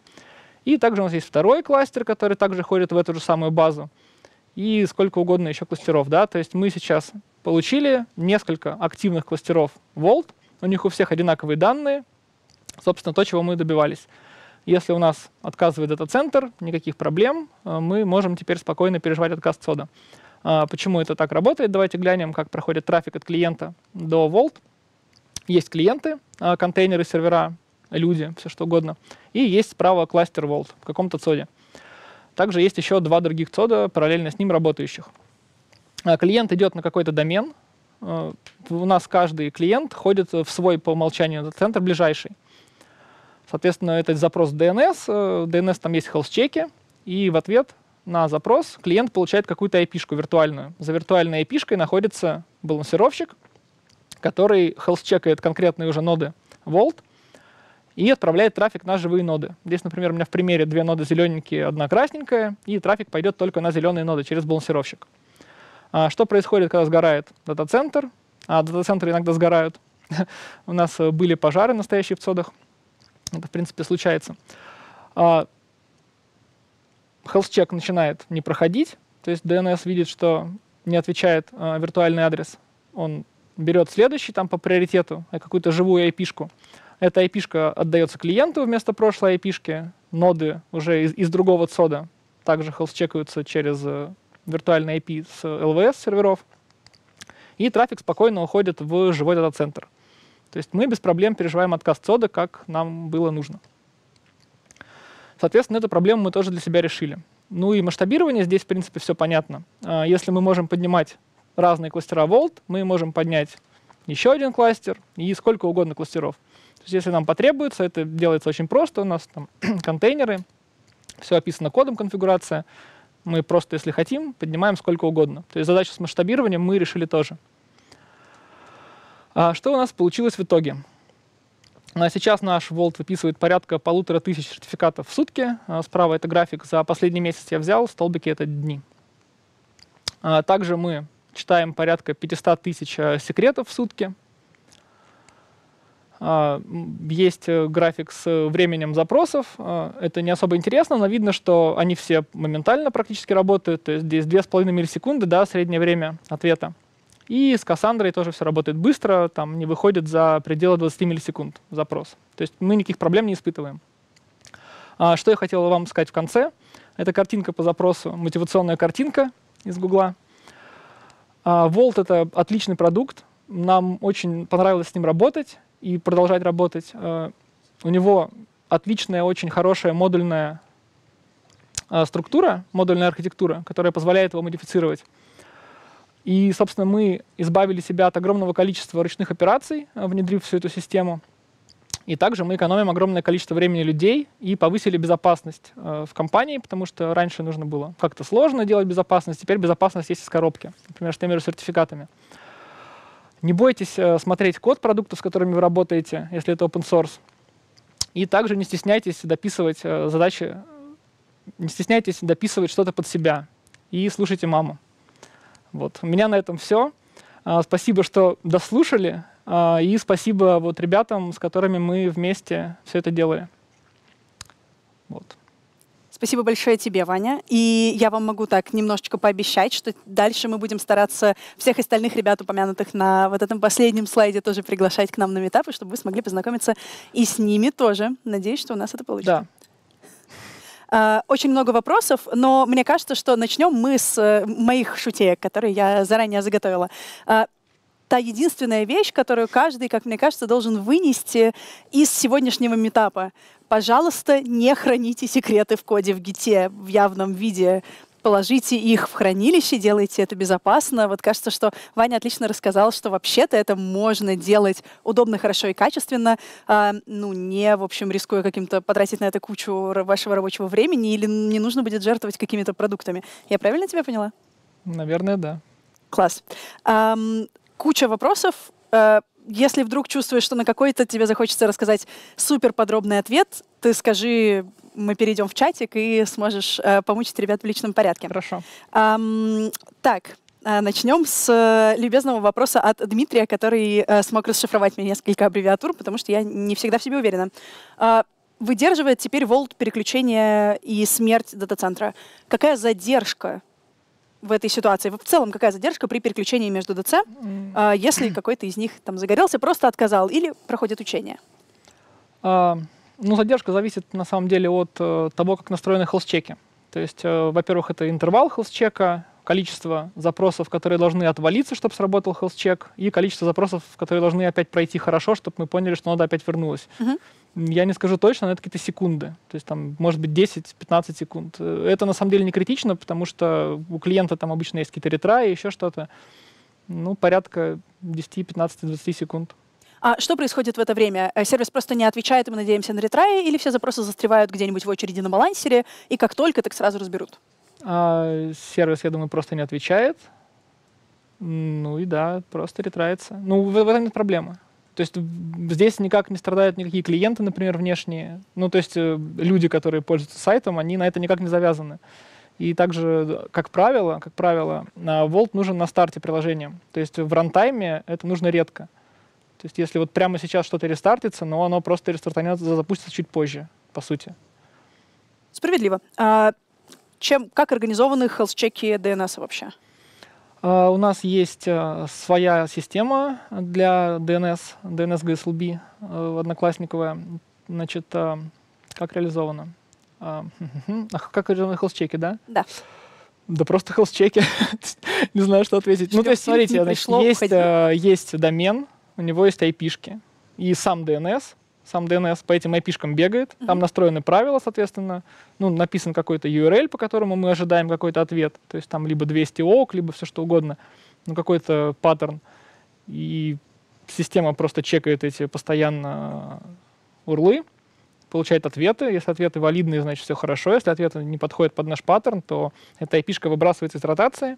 И также у нас есть второй кластер, который также ходит в эту же самую базу. И сколько угодно еще кластеров. Да? То есть мы сейчас получили несколько активных кластеров Volt. У них у всех одинаковые данные. Собственно, то, чего мы добивались. Если у нас отказывает дата-центр, никаких проблем, э, мы можем теперь спокойно переживать отказ сода. А, почему это так работает? Давайте глянем, как проходит трафик от клиента до Vault. Есть клиенты, а, контейнеры, сервера, люди, все что угодно. И есть справа кластер Vault в каком-то цоде. Также есть еще два других цода, параллельно с ним работающих. А, клиент идет на какой-то домен. У нас каждый клиент ходит в свой по умолчанию центр ближайший. Соответственно, это запрос DNS. DNS там есть health-чеки, и в ответ на запрос клиент получает какую-то IP-шку виртуальную. За виртуальной IP-шкой находится балансировщик, который health-чекает конкретные уже ноды Vault и отправляет трафик на живые ноды. Здесь, например, у меня в примере две ноды зелененькие, одна красненькая, и трафик пойдет только на зеленые ноды через балансировщик. А что происходит, когда сгорает дата-центр? А дата-центры иногда сгорают. У нас были пожары настоящие в цодах. Это, в принципе, случается. А, health check начинает не проходить, то есть DNS видит, что не отвечает а, виртуальный адрес. Он берет следующий там по приоритету, а, какую-то живую IP-шку. Эта IP-шка отдается клиенту вместо прошлой IP-шки. Ноды уже из, из другого цода также health чекаются через виртуальный IP с LVS серверов. И трафик спокойно уходит в живой дата-центр. То есть мы без проблем переживаем отказ цода, как нам было нужно. Соответственно, эту проблему мы тоже для себя решили. Ну и масштабирование здесь, в принципе, все понятно. А, если мы можем поднимать разные кластера Volt, мы можем поднять еще один кластер и сколько угодно кластеров. То есть если нам потребуется, это делается очень просто. У нас там контейнеры, все описано кодом конфигурация. Мы просто, если хотим, поднимаем сколько угодно. То есть задачу с масштабированием мы решили тоже. А что у нас получилось в итоге? А сейчас наш Volt выписывает порядка полутора тысяч сертификатов в сутки. А справа это график за последний месяц я взял, столбики это дни. А также мы читаем порядка 500 тысяч э, секретов в сутки. Есть э, график с временем запросов. Это не особо интересно, но видно, что они все моментально практически работают. То есть здесь 2,5 миллисекунды, да, среднее время ответа. И с Кассандрой тоже все работает быстро, там не выходит за пределы 20 миллисекунд запрос. То есть мы никаких проблем не испытываем. А, что я хотел вам сказать в конце. Это картинка по запросу, мотивационная картинка из Гугла. А, Volt — это отличный продукт. Нам очень понравилось с ним работать и продолжать работать. А, у него отличная, очень хорошая модульная а, структура, модульная архитектура, которая позволяет его модифицировать. И, собственно, мы избавили себя от огромного количества ручных операций, э, внедрив всю эту систему. И также мы экономим огромное количество времени людей и повысили безопасность э, в компании, потому что раньше нужно было как-то сложно делать безопасность, теперь безопасность есть из коробки, например, с теми же сертификатами. Не бойтесь э, смотреть код продуктов, с которыми вы работаете, если это open source. И также не стесняйтесь дописывать э, задачи, не стесняйтесь дописывать что-то под себя и слушайте маму. Вот. У меня на этом все. А, спасибо, что дослушали. А, и спасибо вот ребятам, с которыми мы вместе все это делали. Вот. Спасибо большое тебе, Ваня. И я вам могу так немножечко пообещать, что дальше мы будем стараться всех остальных ребят, упомянутых на вот этом последнем слайде, тоже приглашать к нам на метапы, чтобы вы смогли познакомиться и с ними тоже. Надеюсь, что у нас это получится. Да, Э, очень много вопросов, но мне кажется, что начнем мы с э, моих шутеек, которые я заранее заготовила. Та единственная вещь, которую каждый, как мне кажется, должен вынести из сегодняшнего метапа. Пожалуйста, не храните секреты в коде в гите в явном виде положите их в хранилище, делайте это безопасно. Вот кажется, что Ваня отлично рассказал, что вообще-то это можно делать удобно, хорошо и качественно, а, ну, не, в общем, рискуя каким-то потратить на это кучу вашего рабочего времени или не нужно будет жертвовать какими-то продуктами. Я правильно тебя поняла? Наверное, да. Класс. Um, куча вопросов. Uh, если вдруг чувствуешь, что на какой-то тебе захочется рассказать супер подробный ответ, ты скажи мы перейдем в чатик и сможешь э, помучить ребят в личном порядке. Хорошо. Ам, так, э, начнем с э, любезного вопроса от Дмитрия, который э, смог расшифровать мне несколько аббревиатур, потому что я не всегда в себе уверена. А, выдерживает теперь волт переключения и смерть дата-центра. Какая задержка в этой ситуации? В целом, какая задержка при переключении между ДЦ, а, если какой-то из них там загорелся, просто отказал или проходит учение? А, ну, задержка зависит на самом деле от э, того, как настроены хелс-чеки. То есть, э, во-первых, это интервал хелс-чека, количество запросов, которые должны отвалиться, чтобы сработал хелс-чек, и количество запросов, которые должны опять пройти хорошо, чтобы мы поняли, что надо опять вернулась. Мгм. Я не скажу точно, но это какие-то секунды. То есть там может быть 10-15 секунд. Это на самом деле не критично, потому что у клиента там обычно есть какие-то ретраи, еще что-то. Ну, порядка 10, 15, 20 секунд. А что происходит в это время? Э, Сервис просто не отвечает, и мы надеемся на ретраи, или все запросы застревают где-нибудь в очереди на балансере, и как только, так сразу разберут? А сервис, я думаю, просто не отвечает. Ну и да, просто ретрается. Ну, в, в этом нет проблемы. То есть здесь никак не страдают никакие клиенты, например, внешние. Ну, то есть э, люди, которые пользуются сайтом, они на это никак не завязаны. И также, как правило, как правило, Volt нужен на старте приложения. То есть в рантайме это нужно редко. То есть если вот прямо сейчас что-то рестартится, но оно просто рестартанется, запустится чуть позже, по сути. Справедливо. А чем, как организованы хелс-чеки DNS вообще? А, У нас есть а, своя система для DNS, DNS GSLB э, одноклассниковая. Значит, а, как реализована? А, Как реализованы хелс-чеки, да? Да. Да просто хелс-чеки. Не знаю, что ответить. Ну, то есть, смотрите, значит, пришло, есть, э, есть домен, у него есть IP-шки. И сам DNS, сам DNS по этим IP-шкам бегает. Там настроены правила, соответственно. Ну, написан какой-то URL, по которому мы ожидаем какой-то ответ. То есть там либо 200 ок, либо все что угодно. Ну, какой-то паттерн. И система просто чекает эти постоянно урлы, получает ответы. Если ответы валидные, значит все хорошо. Если ответы не подходят под наш паттерн, то эта IP-шка выбрасывается из ротации,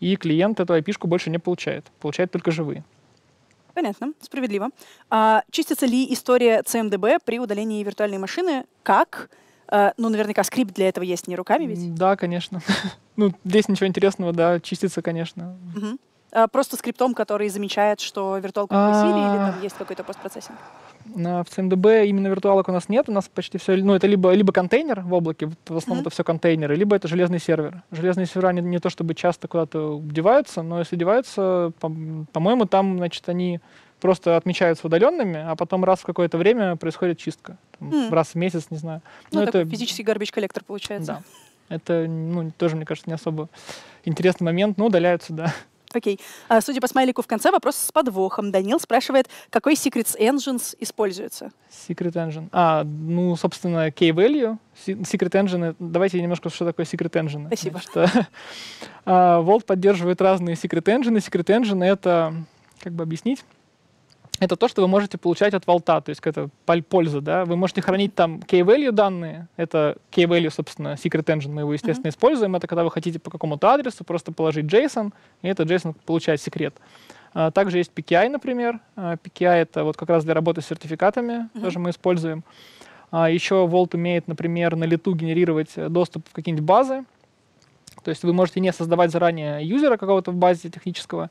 и клиент эту IP-шку больше не получает. Получает только живые. Понятно, справедливо. А чистится ли история CMDB при удалении виртуальной машины? Как? Э, ну, наверняка скрипт для этого есть, не руками ведь. Да, конечно. Ну, здесь ничего интересного, да, чистится, конечно. А просто скриптом, который замечает, что виртуалку погасили, или А. там есть какой-то постпроцессинг? В CMDB именно виртуалок у нас нет, у нас почти все, ну, это либо, либо контейнер в облаке, в основном это все контейнеры, либо это железный сервер. Железные сервера не, не то чтобы часто куда-то деваются, но если деваются, по- по-моему, там, значит, они просто отмечаются удаленными, а потом раз в какое-то время происходит чистка. Там, М. Раз в месяц, не знаю. Ну, это- физический гарбич коллектор получается. Да. Это, ну, тоже, мне кажется, не особо интересный момент, но удаляются, да. Окей. А, судя по смайлику в конце, вопрос с подвохом. Данил спрашивает, какой Secrets Engines используется? Secret Engine. А, ну, собственно, Key-Value. Се- Secret Engine. э, Давайте немножко, что такое Secret Engine. Спасибо. Значит, Vault поддерживает разные Secret Engine. Secret Engine — это, как бы объяснить, это то, что вы можете получать от Vault, то есть это пол- польза, да. Вы можете хранить там key-value данные, это key-value, собственно, Secret Engine, мы его, естественно, используем. Это когда вы хотите по какому-то адресу просто положить JSON, и этот JSON получает секрет. А, Также есть PKI, например. А, PKI — это вот как раз для работы с сертификатами, Мгм. тоже мы используем. А Еще Vault умеет, например, на лету генерировать доступ в какие-нибудь базы. То есть вы можете не создавать заранее юзера какого-то в базе технического,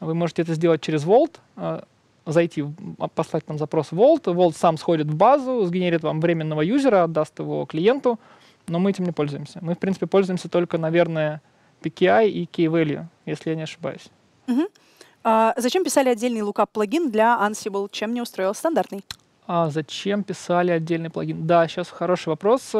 вы можете это сделать через Vault, зайти, а, послать нам запрос в Vault, Vault сам сходит в базу, сгенерит вам временного юзера, отдаст его клиенту, но мы этим не пользуемся. Мы, в принципе, пользуемся только, наверное, PKI и Key-Value, если я не ошибаюсь. Мгм. А, зачем писали отдельный lookup плагин для Ansible? Чем не устроил стандартный? А зачем писали отдельный плагин? Да, сейчас хороший вопрос.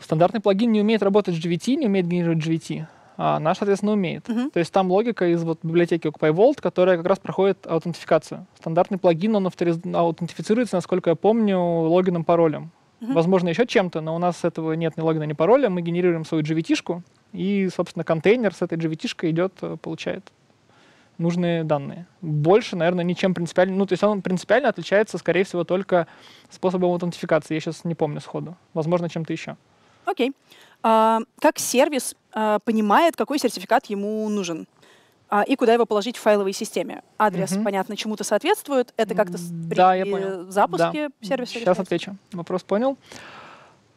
Стандартный плагин не умеет работать с GVT, не умеет генерировать GVT. А наш, соответственно, умеет. Мгм. То есть там логика из вот библиотеки Occupy Vault, которая как раз проходит аутентификацию. Стандартный плагин, он авториз- аутентифицируется, насколько я помню, логином, паролем. Мгм. Возможно, еще чем-то, но у нас этого нет ни логина, ни пароля. Мы генерируем свою GVT-шку, и, собственно, контейнер с этой GVT-шкой идет, э, получает нужные данные. Больше, наверное, ничем принципиально... Ну, то есть он принципиально отличается, скорее всего, только способом аутентификации. Я сейчас не помню сходу. Возможно, чем-то еще. Окей. А, как сервис а, понимает, какой сертификат ему нужен? А, и куда его положить в файловой системе? Адрес, Мгм. понятно, чему-то соответствует. Это как-то при да, я понял. запуске Да. сервиса Сейчас решается? отвечу. Вопрос понял.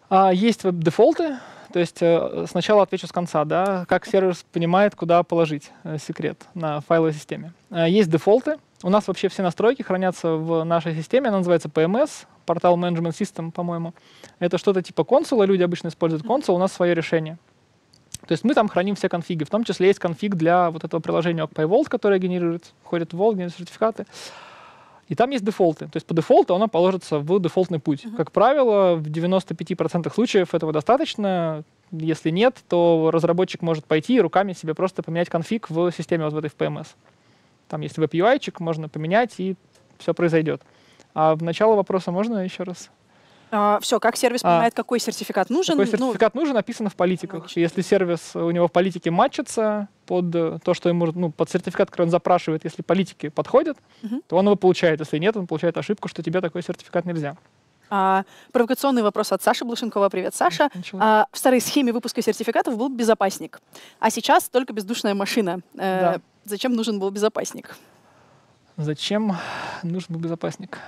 А, есть веб-дефолты, то есть э, сначала отвечу с конца, да, как сервис понимает, куда положить э, секрет на файловой системе. Э, есть дефолты. У нас вообще все настройки хранятся в нашей системе, она называется PMS, Portal Management System, по-моему. Это что-то типа консула, люди обычно используют консул, у нас свое решение. То есть мы там храним все конфиги, в том числе есть конфиг для вот этого приложения OccPyVault, которое генерирует, входит в Vault, генерирует сертификаты. И там есть дефолты. То есть по дефолту она положится в дефолтный путь. Uh-huh. Как правило, в 95% случаев этого достаточно. Если нет, то разработчик может пойти и руками себе просто поменять конфиг в системе вот в этой в PMS. Там есть веб-UI, можно поменять, и все произойдет. А в начало вопроса можно еще раз? А, все, как сервис а. понимает, а, какой сертификат нужен? Какой ну, сертификат ну, нужен, написано в политиках. Логично. Если сервис у него в политике матчится под э, то, что ему, ну, под сертификат, который он запрашивает, если политики подходят, угу. то он его получает. Если нет, он получает ошибку, что тебе такой сертификат нельзя. А, провокационный вопрос от Саши Блушенкова. Привет, Саша. А, в старой схеме выпуска сертификатов был безопасник, а сейчас только бездушная машина. Э, да. Зачем нужен был безопасник? Зачем нужен был безопасник?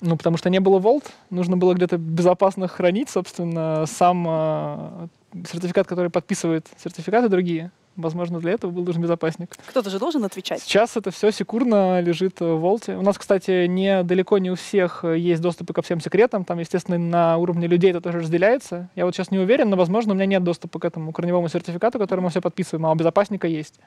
Ну, потому что не было Vault, нужно было где-то безопасно хранить, собственно, сам э, сертификат, который подписывает сертификаты другие. Возможно, для этого был нужен безопасник. Кто-то же должен отвечать. Сейчас это все секурно лежит в Vault. У нас, кстати, не, далеко не у всех есть доступы ко всем секретам. Там, естественно, на уровне людей это тоже разделяется. Я вот сейчас не уверен, но, возможно, у меня нет доступа к этому корневому сертификату, который мы все подписываем, а у безопасника есть.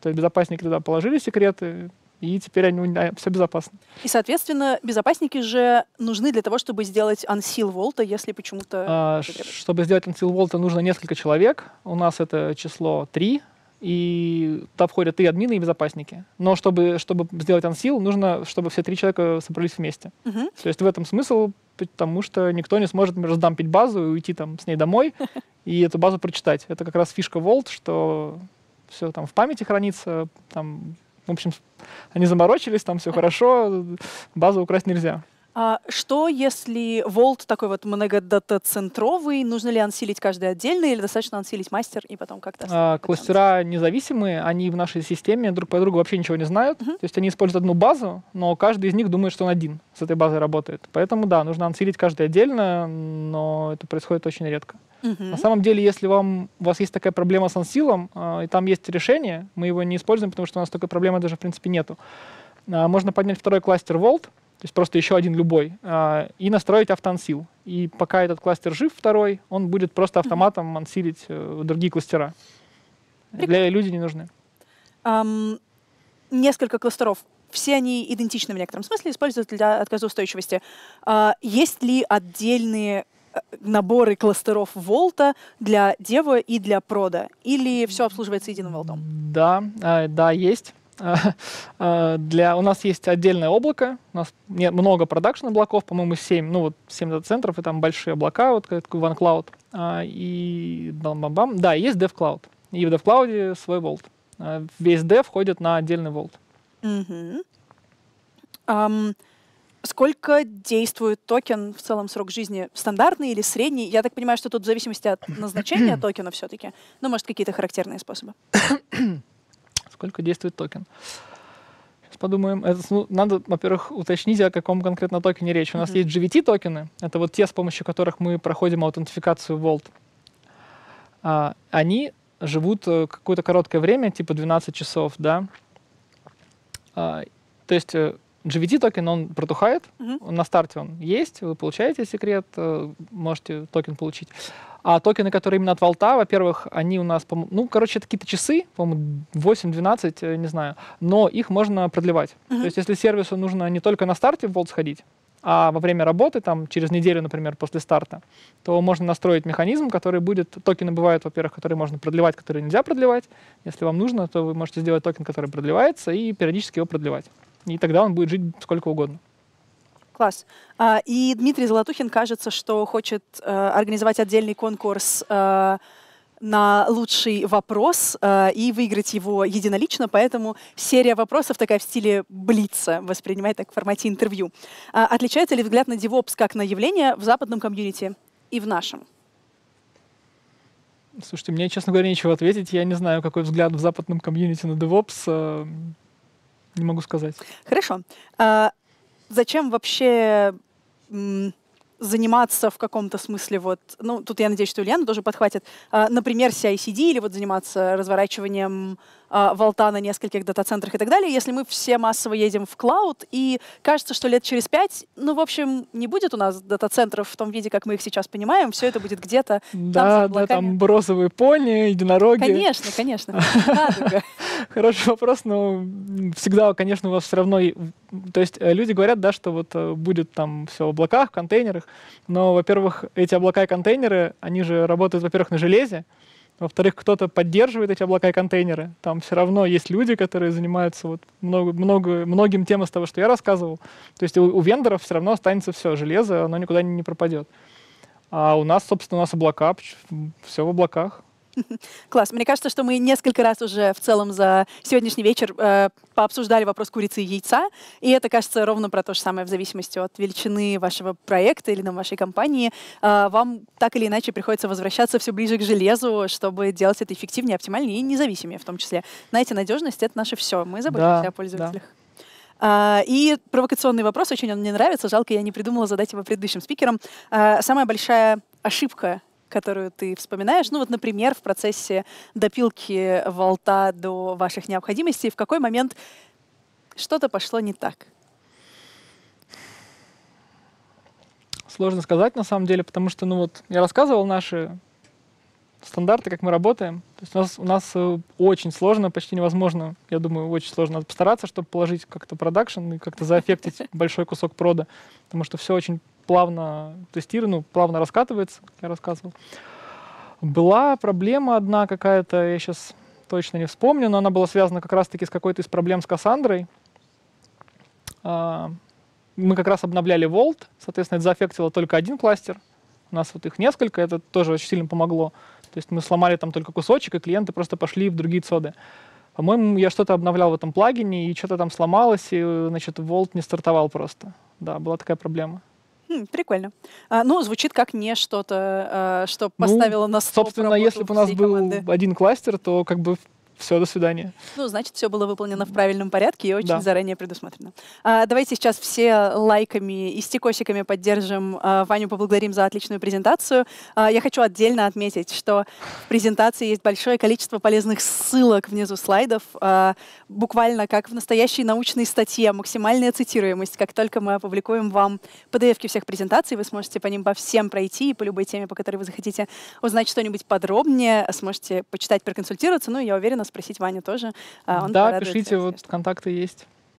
То есть безопасники туда положили секреты, и теперь они, все безопасно. И, соответственно, безопасники же нужны для того, чтобы сделать unseal волта, если почему-то... А, чтобы сделать unseal волта, нужно несколько человек. У нас это число три, и туда входят и админы, и безопасники. Но чтобы, чтобы сделать unseal, нужно, чтобы все три человека собрались вместе. Uh-huh. То есть в этом смысл, потому что никто не сможет, раздампить базу и уйти там с ней домой и эту базу прочитать. Это как раз фишка Vault, что все там в памяти хранится, там в общем, они заморочились, там все хорошо, базу украсть нельзя. А что, если Vault такой вот многодата-центровый? Нужно ли ансилить каждый отдельно или достаточно ансилить мастер и потом как-то... А, кластера независимые, они в нашей системе друг по другу вообще ничего не знают. Uh-huh. То есть они используют одну базу, но каждый из них думает, что он один с этой базой работает. Поэтому да, нужно ансилить каждый отдельно, но это происходит очень редко. Uh-huh. На самом деле, если вам, у вас есть такая проблема с ансилом, э, и там есть решение, мы его не используем, потому что у нас такой проблемы даже в принципе нету. Э, можно поднять второй кластер Vault, то есть просто еще один любой, а, и настроить автоансил. И пока этот кластер жив, второй, он будет просто автоматом ансилить э, другие кластера. Для людей не нужны. Um, несколько кластеров. Все они идентичны в некотором смысле, используют для отказоустойчивости. Uh, есть ли отдельные э, наборы кластеров Волта для Дева и для Прода? Или все обслуживается единым волтом? Да, а, да, есть. А, для, у нас есть отдельное облако, у нас нет, много продакшн облаков, по-моему, 7, ну вот 7 дата-центров, и там большие облака, вот как OneCloud, а, и бам-бам-бам. Да, есть DevCloud, и в DevCloud свой Vault. А, весь Dev входит на отдельный Vault. Mm-hmm. Um, сколько действует токен в целом срок жизни? Стандартный или средний? Я так понимаю, что тут в зависимости от назначения токена все-таки, ну, может, какие-то характерные способы сколько действует токен. Сейчас подумаем. Это, ну, надо, во-первых, уточнить, о каком конкретно токене речь. У нас mm-hmm. есть GVT-токены. Это вот те, с помощью которых мы проходим аутентификацию Vault. А, они живут э, какое-то короткое время, типа 12 часов, да. А, то есть э, GVT-токен, он протухает, mm-hmm. на старте он есть, вы получаете секрет, э, можете токен получить. А токены, которые именно от Vault 'а, во-первых, они у нас, ну, короче, это какие-то часы, по-моему, 8-12, э, не знаю, но их можно продлевать. Uh-huh. То есть если сервису нужно не только на старте в Vault сходить, а во время работы, там, через неделю, например, после старта, то можно настроить механизм, который будет... Токены бывают, во-первых, которые можно продлевать, которые нельзя продлевать. Если вам нужно, то вы можете сделать токен, который продлевается, и периодически его продлевать. И тогда он будет жить сколько угодно. Класс. А, и Дмитрий Золотухин, кажется, что хочет э, организовать отдельный конкурс э, на лучший вопрос э, и выиграть его единолично, поэтому серия вопросов такая в стиле блица, воспринимать так в формате интервью. А, отличается ли взгляд на DevOps как на явление в западном комьюнити и в нашем? Слушайте, мне, честно говоря, нечего ответить. Я не знаю, какой взгляд в западном комьюнити на DevOps. Не могу сказать. Хорошо. А, зачем вообще заниматься в каком-то смысле, вот, ну, тут я надеюсь, что Ульяна тоже подхватит, а, например, CICD или вот заниматься разворачиванием волта на нескольких дата-центрах и так далее, если мы все массово едем в клауд, и кажется, что лет через пять, ну, в общем, не будет у нас дата-центров в том виде, как мы их сейчас понимаем, все это будет где-то Да, да, там розовые пони, единороги. Конечно, конечно. Хороший вопрос, но всегда, конечно, у вас все равно... То есть э, люди говорят, да, что вот э, будет там все в облаках, в контейнерах, но, во-первых, эти облака и контейнеры, они же работают, во-первых, на железе, во-вторых, кто-то поддерживает эти облака и контейнеры. Там все равно есть люди, которые занимаются вот много, много, многим тем из того, что я рассказывал. То есть у, у вендоров все равно останется все, железо, оно никуда не, не пропадет. А у нас, собственно, у нас облака, все в облаках. Класс. Мне кажется, что мы несколько раз уже в целом за сегодняшний вечер э, пообсуждали вопрос курицы и яйца. И это, кажется, ровно про то же самое в зависимости от величины вашего проекта или на вашей компании. Э, вам так или иначе приходится возвращаться все ближе к железу, чтобы делать это эффективнее, оптимальнее и независимее в том числе. Знаете, надежность — это наше все. Мы заботимся да, о пользователях. Да. Uh, и провокационный вопрос, очень он мне нравится, жалко, я не придумала задать его предыдущим спикерам. Uh, самая большая ошибка которую ты вспоминаешь? Ну вот, например, в процессе допилки волта до ваших необходимостей, в какой момент что-то пошло не так? Сложно сказать на самом деле, потому что, ну вот, я рассказывал наши стандарты, как мы работаем. То есть у нас, у нас э, очень сложно, почти невозможно, я думаю, очень сложно. Надо постараться, чтобы положить как-то продакшн и как-то заэффектить большой кусок прода, потому что все очень плавно тестирую, ну, плавно раскатывается, как я рассказывал. Была проблема одна какая-то, я сейчас точно не вспомню, но она была связана как раз-таки с какой-то из проблем с Кассандрой. А, мы как раз обновляли Vault, соответственно, это заэффектило только один кластер. У нас вот их несколько, это тоже очень сильно помогло. То есть мы сломали там только кусочек, и клиенты просто пошли в другие цоды. По-моему, я что-то обновлял в этом плагине, и что-то там сломалось, и, значит, Vault не стартовал просто. Да, была такая проблема. Хм, прикольно. А, ну, звучит как не что-то, а, что ну, поставило ну, на стоп Собственно, если бы у нас был команды. один кластер, то как бы все, до свидания. Ну, значит, все было выполнено в правильном порядке и очень да. заранее предусмотрено. А, давайте сейчас все лайками и стикосиками поддержим а, Ваню, поблагодарим за отличную презентацию. А, я хочу отдельно отметить, что в презентации есть большое количество полезных ссылок внизу слайдов, а, буквально как в настоящей научной статье, максимальная цитируемость. Как только мы опубликуем вам PDF всех презентаций, вы сможете по ним по всем пройти и по любой теме, по которой вы захотите узнать что-нибудь подробнее, сможете почитать, проконсультироваться. Ну, я уверена, спросить Ваню тоже. А, он да, пишите, вот контакты есть.